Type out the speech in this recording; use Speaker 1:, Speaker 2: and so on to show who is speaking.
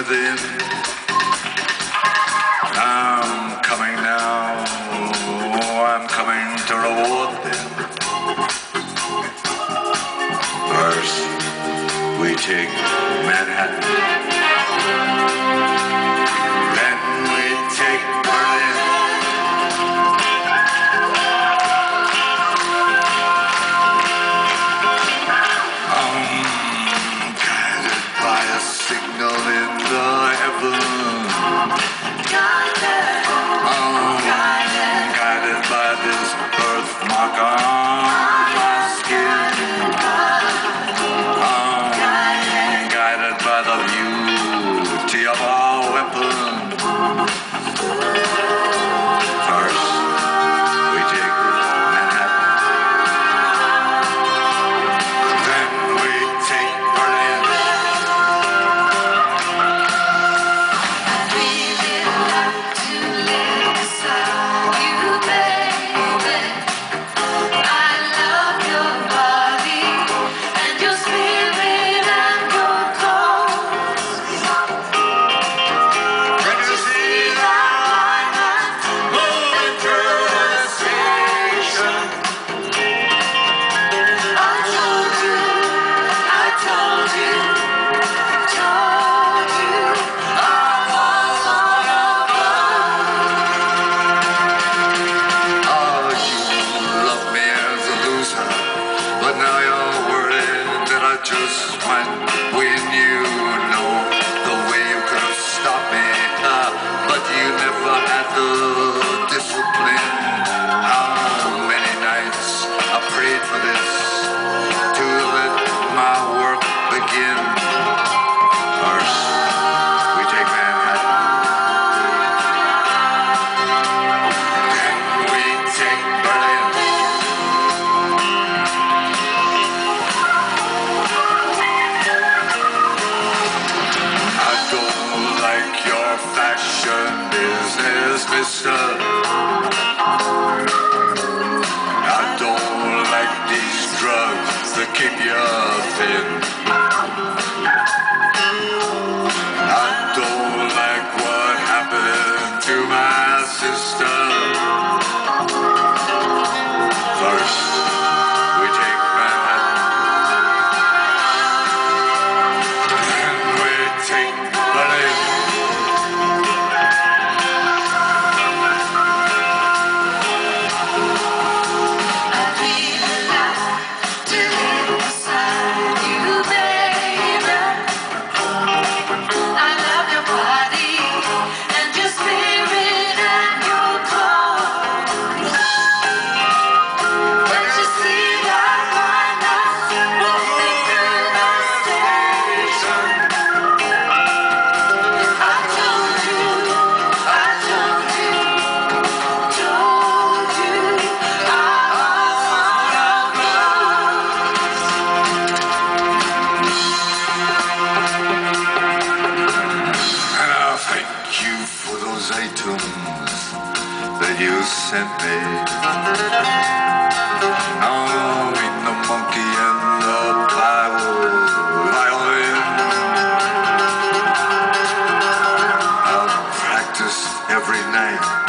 Speaker 1: within. I'm coming now. Oh, I'm coming to reward them. First, we take business, mister. Uh, I don't like these drugs that keep you thin. I don't like what happened to my sister. First, we take Manhattan. Then we take you sent me. Meet the monkey and the violin. I'll practice every night